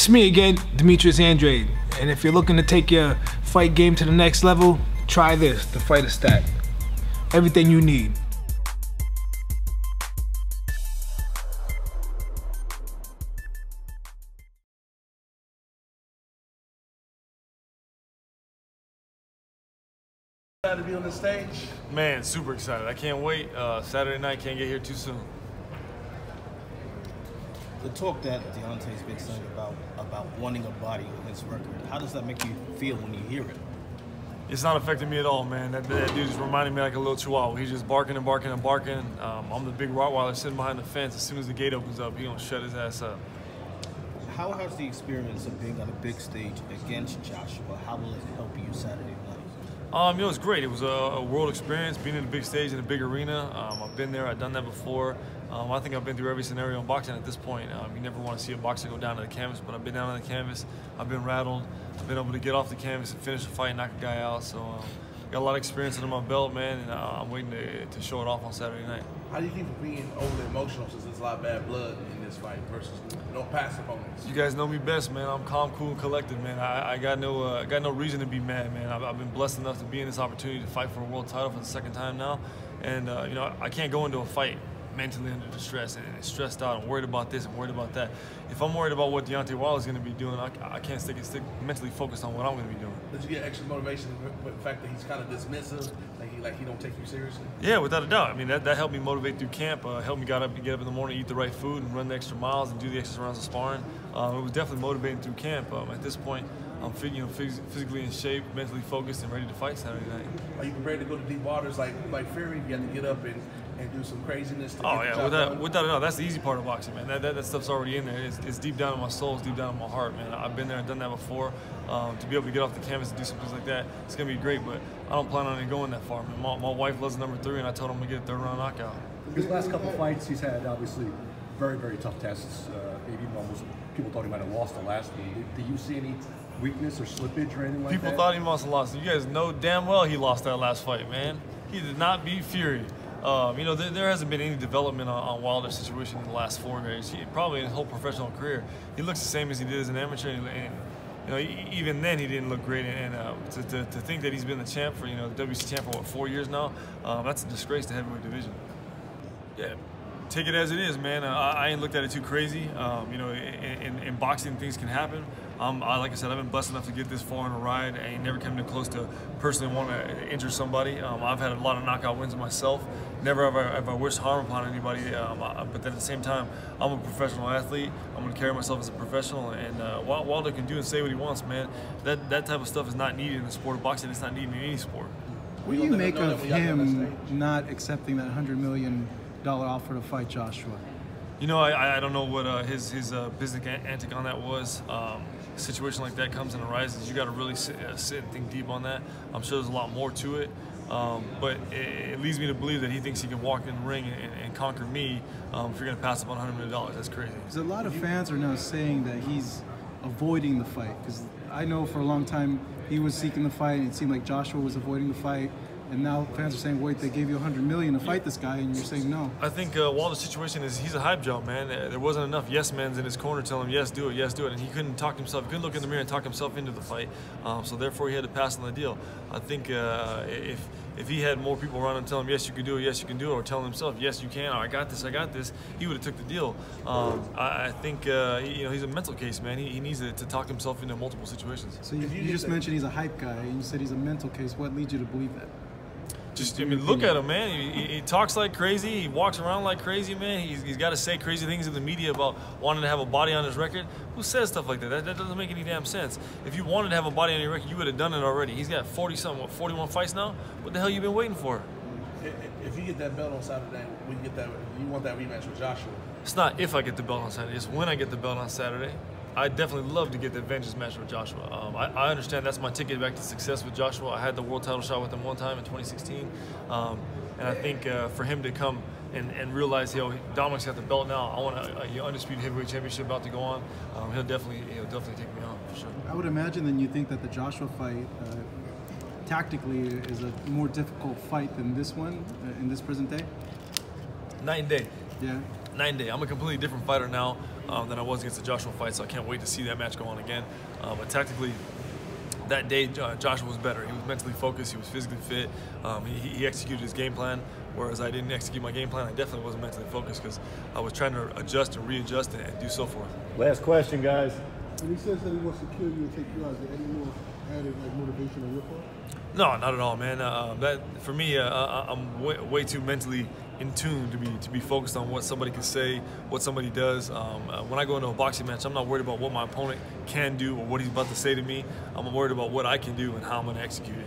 It's me again, Demetrius Andrade. And if you're looking to take your fight game to the next level, try this, the Fighter Stack. Everything you need. Excited to be on the stage. Man, super excited. I can't wait. Uh, Saturday night, can't get here too soon. The talk that Deontay's been saying about about wanting a body on his record, how does that make you feel when you hear it? It's not affecting me at all, man. That, that dude is reminding me like a little chihuahua. He's just barking and barking and barking. Um, I'm the big Rottweiler sitting behind the fence. As soon as the gate opens up, he gonna shut his ass up. How has the experience of being on a big stage against Joshua, how will it help you Saturday night? Um, you know, it's great. It was a, a, world experience, being in a big stage in a big arena. Um, I've been there, I've done that before. Um, I think I've been through every scenario in boxing at this point. Um, you never want to see a boxer go down to the canvas, but I've been down on the canvas. I've been rattled. I've been able to get off the canvas and finish a fight, knock a guy out. So, um, got a lot of experience under my belt, man, and uh, I'm waiting to, to show it off on Saturday night. How do you keep from being overly emotional since there's a lot of bad blood in this fight versus no past opponents? You guys know me best, man. I'm calm, cool, and collected, man. I, I got no uh, got no reason to be mad, man. I've, I've, been blessed enough to be in this opportunity to fight for a world title for the second time now, and uh, you know I can't go into a fight mentally under distress and stressed out and worried about this and worried about that. If I'm worried about what Deontay Wilder is going to be doing, I, I can't stick, stick mentally focused on what I'm going to be doing. Did you get extra motivation with the fact that he's kind of dismissive, like he like he don't take you seriously? Yeah, without a doubt. I mean that, that helped me motivate through camp. Uh, helped me get up, get up in the morning, eat the right food, and run the extra miles and do the extra rounds of sparring. Um, it was definitely motivating through camp. Um, at this point, I'm you know, physically in shape, mentally focused, and ready to fight Saturday night. Are you prepared to go to deep waters like like Fury? You have to get up and, and do some craziness. To oh yeah, without without a doubt, that's the easy part of boxing, man. That, that, that stuff's already in there. It's, it's, deep down in my soul. It's deep down in my heart, man. I've been there and done that before. Um, to be able to get off the canvas and do some things like that, it's gonna be great. But I don't plan on going that far. Man. My, my wife loves number three, and I told him to get a third round knockout. His last couple fights, he's had obviously very very tough tests. Uh, maybe almost people thought he might have lost the last one. Do, do you see any weakness or slippage or anything like that? People that? thought he must have lost. You guys know damn well he lost that last fight, man. He did not beat Fury. Um, you know, there, there, hasn't been any development on, on, Wilder's situation in the last four years. He, probably in his whole professional career, he looks the same as he did as an amateur. And, and you know, even then he didn't look great. And uh, to, to, to, think that he's been the champ for, you know, the WC champ for what four years now, um, that's a disgrace to heavyweight division. Yeah, take it as it is, man. Uh, I, I, ain't looked at it too crazy. Um, you know, in, in, in, boxing, things can happen. Um, I, like I said, I've been blessed enough to get this far in a ride. I ain't never come too close to personally want to injure somebody. Um, I've had a lot of knockout wins myself. Never have I, have I wished harm upon anybody. Um, I, but then at the same time, I'm a professional athlete. I'm going to carry myself as a professional. And uh, Wilder can do and say what he wants, man. That that type of stuff is not needed in the sport of boxing. It's not needed in any sport. What do you make of him not accepting that 100 million dollar offer to fight Joshua? You know, I, I don't know what uh, his his uh, business antic on that was. Um, a situation like that comes and arises, you got to really sit, uh, sit, and think deep on that. I'm sure there's a lot more to it, um, but it, it, leads me to believe that he thinks he can walk in the ring and, and conquer me um, if you're going to pass up on 100 million dollars. That's crazy. Because a lot of fans are now saying that he's avoiding the fight. Because I know for a long time he was seeking the fight, and it seemed like Joshua was avoiding the fight. And now fans are saying, wait, they gave you 100 million to fight this guy, and you're saying no. I think uh, Wilder's situation is he's a hype job, man. There wasn't enough yes men's in his corner telling him, yes, do it, yes, do it. And he couldn't talk himself, he couldn't look in the mirror and talk himself into the fight. Um, so therefore, he had to pass on the deal. I think uh, if if he had more people around him telling him, yes, you can do it, yes, you can do it, or telling himself, yes, you can, or I got this, I got this, he would have took the deal. Um, I, I, think, uh, he, you know, he's a mental case, man. He, he needs to, to, talk himself into multiple situations. So you, you just mentioned he's a hype guy, and you said he's a mental case. What leads you to believe that? Just, I mean, look at him, man. He, he, talks like crazy. He walks around like crazy, man. He's, he's got to say crazy things in the media about wanting to have a body on his record. Who says stuff like that? that? That doesn't make any damn sense. If you wanted to have a body on your record, you would have done it already. He's got 40 something, what, 41 fights now? What the hell you been waiting for? If you get that belt on Saturday, we get that. You want that rematch with Joshua? It's not if I get the belt on Saturday. It's when I get the belt on Saturday. I definitely love to get the vengeance match with Joshua. Um, I, I, understand that's my ticket back to success with Joshua. I had the world title shot with him one time in 2016, um, and I think uh, for him to come and, and realize, yo, Dominic's got the belt now. I want a, a undisputed heavyweight championship about to go on. Um, he'll definitely he'll definitely take me on for sure. I would imagine then you think that the Joshua fight. Uh, tactically is a more difficult fight than this one uh, in this present day? Night and day. Yeah nine day. I'm a completely different fighter now um, than I was against the Joshua fight, so I can't wait to see that match go on again. Um, but tactically, that day uh, Joshua was better. He was mentally focused. He was physically fit. Um, he, he executed his game plan, whereas I didn't execute my game plan. I definitely wasn't mentally focused because I was trying to adjust and readjust and, and do so forth. Last question, guys. When he says that he wants to kill you and take you out, is there any more added like motivation on your part? No, not at all, man. Uh, that for me, uh, I- I'm way, way too mentally in tune to be to be focused on what somebody can say, what somebody does. Um, uh, when I go into a boxing match, I'm not worried about what my opponent can do or what he's about to say to me. I'm worried about what I can do and how I'm going to execute it.